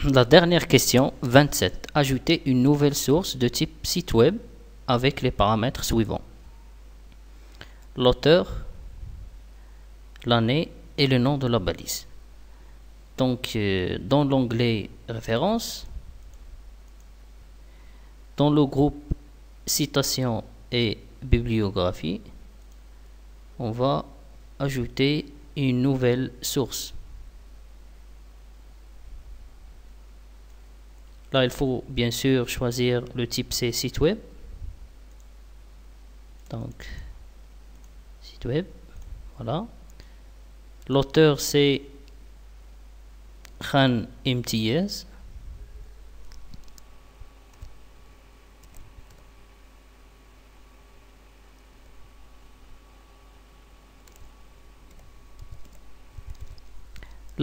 La dernière question, 27. Ajouter une nouvelle source de type site web avec les paramètres suivants. L'auteur, l'année et le nom de la balise. Donc, euh, dans l'onglet référence, dans le groupe citation et bibliographie, on va ajouter une nouvelle source. Là, il faut bien sûr choisir le type C site web. Donc, site web, voilà. L'auteur c'est Khan Imtiaz.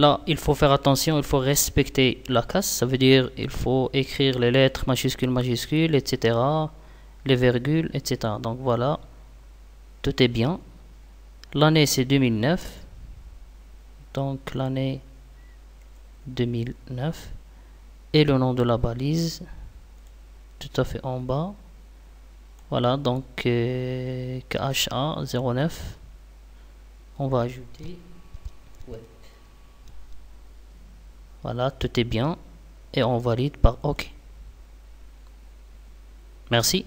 Là, il faut faire attention, il faut respecter la casse. Ça veut dire il faut écrire les lettres majuscules, majuscules, etc. Les virgules, etc. Donc voilà, tout est bien. L'année c'est 2009. Donc l'année 2009. Et le nom de la balise, tout à fait en bas. Voilà, donc euh, KHA 09. On va ajouter Voilà, tout est bien. Et on valide par OK. Merci.